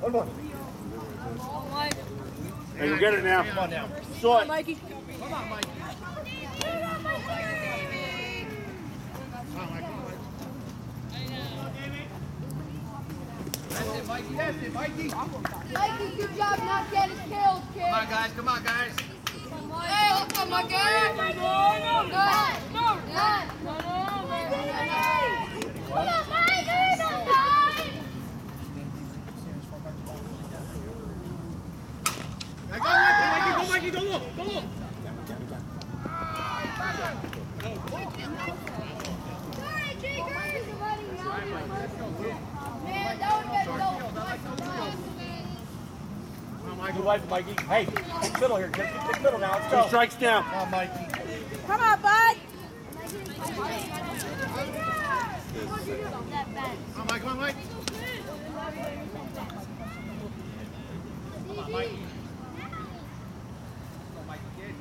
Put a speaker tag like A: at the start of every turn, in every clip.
A: One more.
B: Hey, you get it now.
A: Come on now.
B: Short.
C: Mikey.
D: Come on, Mike. Come on, Mike, come on, Mike. That's it, Mikey, that's it, Mikey.
E: Mikey, good job not getting killed, kid.
D: Come on, guys, come on, guys.
E: Hey, let's go, Mikey. Good. Good. Come on, Mikey. Don't die.
D: Go, Mikey, go, Mikey, go look, go look.
E: Sorry, Jake. Man, that would have been so
D: Come on, Mike.
A: Good life, Mikey. Hey, take middle here. Take, take middle now. Let's go.
B: strikes down.
A: Come on, Mikey.
C: Come on, bud.
D: Come on, Mike, come on, Mike. Come on, Mike. Come on, Mikey, kid.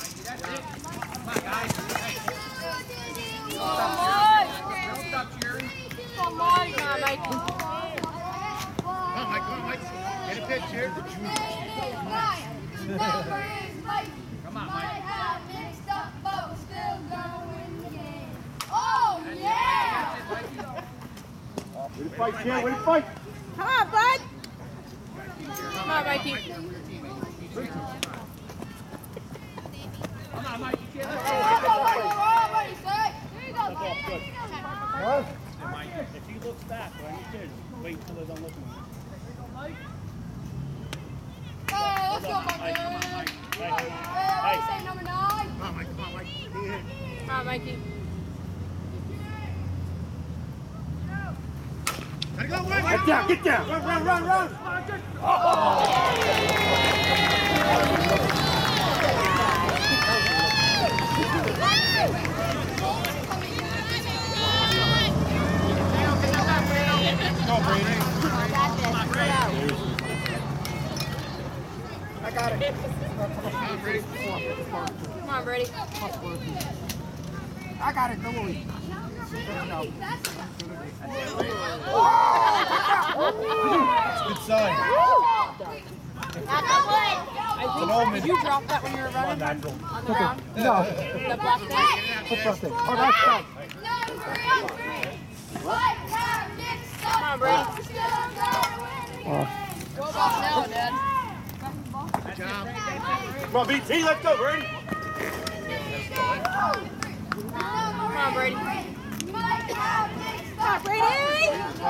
D: Mikey, that's it. Come on, guys. Hey, don't stop cheering.
C: Come on, come on, Mikey.
D: Come on, Mike, come on, Mike. Get a pitch here. Come on, Mike.
E: Oh, oh, yeah!
B: Way to fight, Cam. Way to fight.
C: Come on, bud. Come on, Mikey.
D: Come on, Mikey, kid. Go.
E: Here you go, buddy.
F: If he looks back, what he did, wait until they don't look at him.
E: Hey, let's go.
F: Mike.
E: What do you
F: hey.
E: say, number nine?
D: Come on, Mike, come on, Mike.
C: Come on, Mikey.
B: Get down. Get down. Run, run, run, run.
A: Go, Brady. I got it.
C: Come on, Brady.
A: I got it. Don't worry. Good sign.
C: I
A: an omen.
C: Did you drop that when you were running on the ground?
A: No.
C: The black thing?
A: Put that thing. Oh, that's fine.
C: Come on, Brady.
E: Go back now, Dad.
D: Good job.
B: Come on, BT. Let's go, Brady.
C: Come on, Brady. Come on,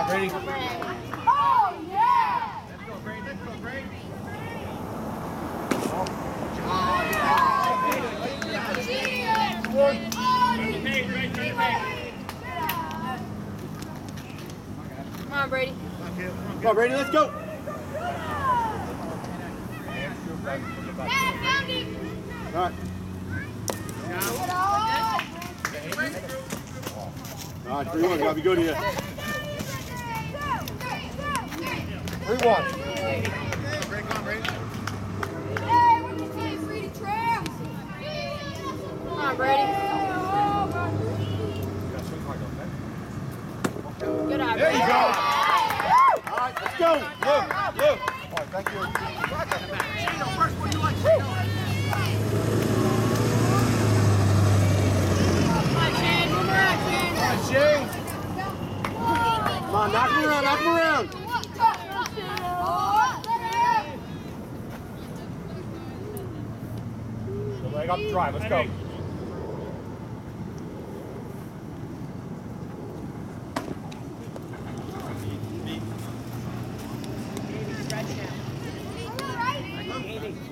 C: Brady.
A: Come on, Brady.
E: Oh, yeah!
D: Let's go, Brady. Let's go, Brady.
C: Come on, Brady.
D: Come on, kid. Come on,
B: Come on, Brady. Let's go. All right. All right, 3 1. Gotta be good here.
A: Three one.
D: Brady, come on, Brady.
C: Come on, Brady. Good eye,
A: There you go.
B: All right, let's go.
A: Look, look. All right, thank you.
D: First one you like.
C: Come on, Shane. Move around, Shane.
A: Come on, Shane.
B: Come on, knock him around. Knock him around.
A: The leg up drive. Let's go.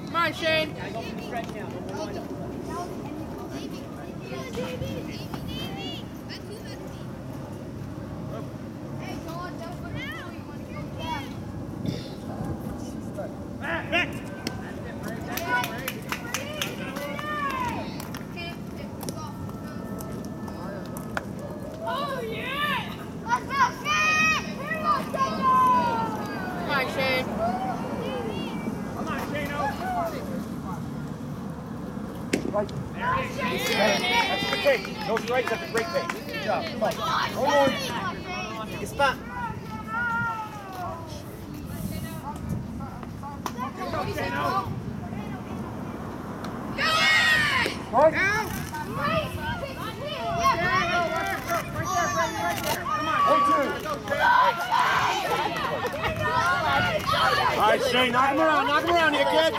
C: Come on, Shane.
A: Pace. No strikes, that's a great pace. Good job. Come on. Hold on.
B: Take a knock him around, knock him around here, kid.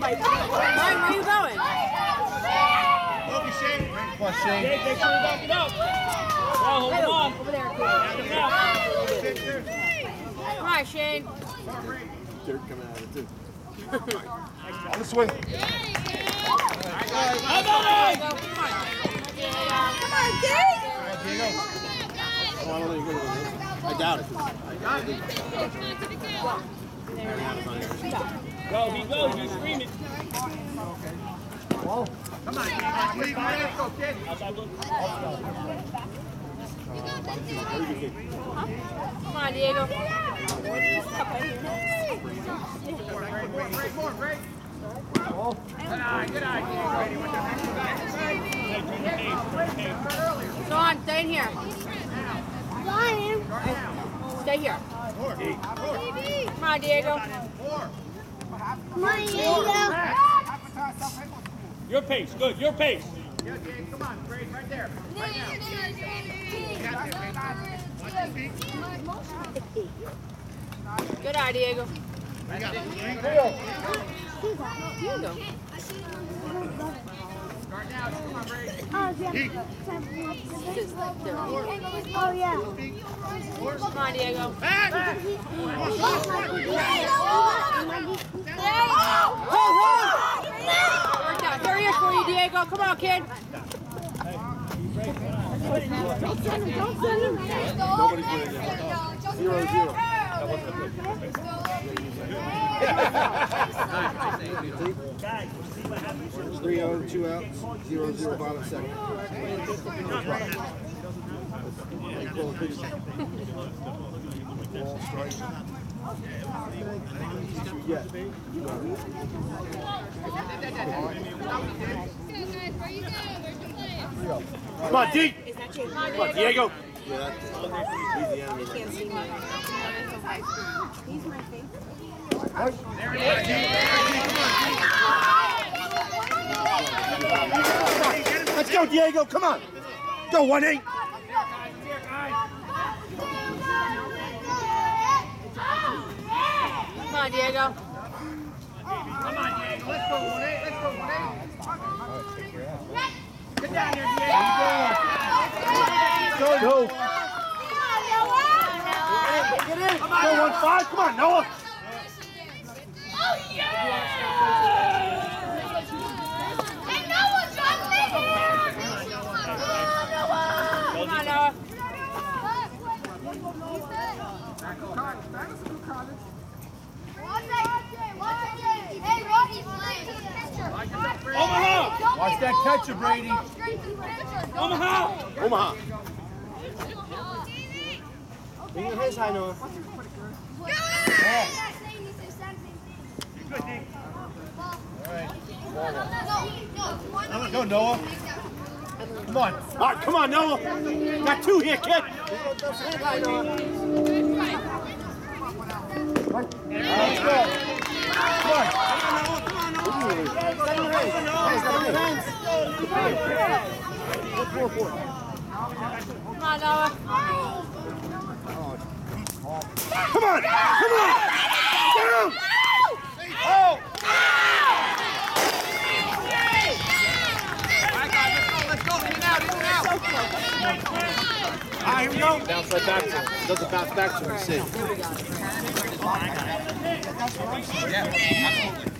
C: Mike, where you going?
A: Come on, Shane.
F: Jake, make sure you back it up. Well, hold on.
C: Over there.
F: Back it up.
C: Come Shane.
B: Dirt coming out of it, too.
A: On the swing.
F: How about it?
C: Go, come on.
E: Come on, Dave.
B: Oh, I don't think you're going to win. I doubt it. 'cause I think
F: Go, he goes, you scream it. Outside look.
C: Come on, Diego.
F: Hey, turn the page, turn the page.
C: Go on, stay in here. Stay here. Come on, Diego.
F: Your pace, good, your pace. Diego, come on, right there. Right now.
C: Good eye, Diego.
A: Leo.
C: Diego.
E: Oh, yeah.
C: Come on, Diego. Worked out. Here he is Diego. Come on, kid.
B: Three oh, two outs, zero, zero, bottom second. Yeah.
A: Come on, D.
C: Come on,
A: Come on,
C: Diego.
A: Diego.
B: Yeah, that's, he's the enemy.
A: Let's go, Diego. Come on. Go, one eight.
C: Come on, Diego.
A: Let's go. Let's go. Go, one five. Come on, Noah.
C: Come on, Noah.
F: Omaha!
A: Watch Brady.
F: Omaha!
B: Omaha. Bring your hands high, Noah.
A: Go, Noah. Come on.
B: All right, come on, Noah. Got two here, kid.
A: Let's go. Come on.
C: Come on, Noah.
A: Come on. Come on. Down. Oh. All right, here we go.
B: Bounce right back to him. Doesn't bounce back to him.
C: There we go.